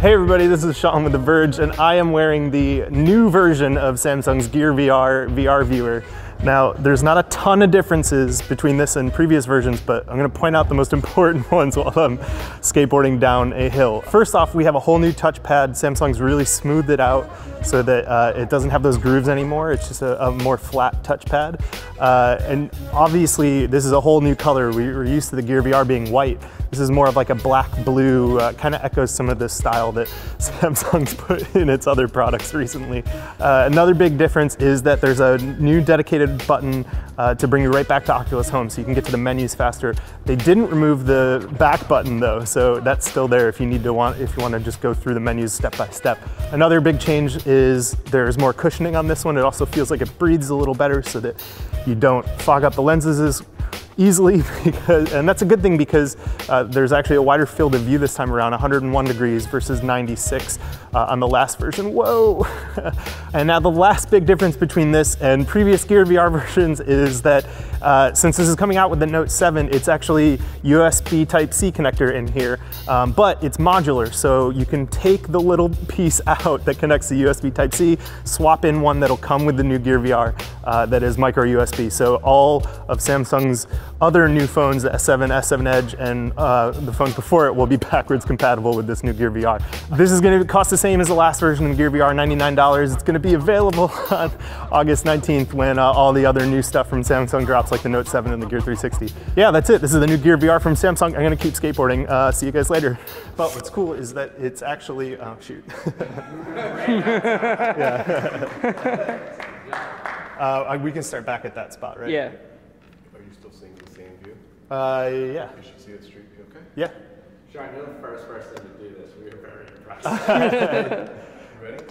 Hey everybody, this is Sean with The Verge, and I am wearing the new version of Samsung's Gear VR VR viewer. Now, there's not a ton of differences between this and previous versions, but I'm gonna point out the most important ones while I'm skateboarding down a hill. First off, we have a whole new touchpad. Samsung's really smoothed it out so that uh, it doesn't have those grooves anymore. It's just a, a more flat touchpad. Uh, and obviously, this is a whole new color. We were used to the Gear VR being white. This is more of like a black blue, uh, kind of echoes some of the style that Samsung's put in its other products recently. Uh, another big difference is that there's a new dedicated button uh, to bring you right back to Oculus Home so you can get to the menus faster. They didn't remove the back button though, so that's still there if you need to want, if you want to just go through the menus step by step. Another big change is there's more cushioning on this one. It also feels like it breathes a little better so that you don't fog up the lenses as easily because, and that's a good thing because uh, there's actually a wider field of view this time around 101 degrees versus 96 uh, on the last version. Whoa! And now the last big difference between this and previous Gear VR versions is that uh, since this is coming out with the Note 7 it's actually USB type C connector in here um, but it's modular so you can take the little piece out that connects the USB type C swap in one that'll come with the new Gear VR uh, that is micro USB so all of Samsung's other new phones, the S7, S7 Edge, and uh, the phones before it will be backwards compatible with this new Gear VR. This is gonna cost the same as the last version of Gear VR, $99. It's gonna be available on August 19th when uh, all the other new stuff from Samsung drops like the Note 7 and the Gear 360. Yeah, that's it. This is the new Gear VR from Samsung. I'm gonna keep skateboarding. Uh, see you guys later. But what's cool is that it's actually, oh shoot. yeah. Uh, we can start back at that spot, right? Yeah. Uh, yeah. You should see the street view, okay? Yeah. Sure, you're the first person to do this. We are very impressed. Ready?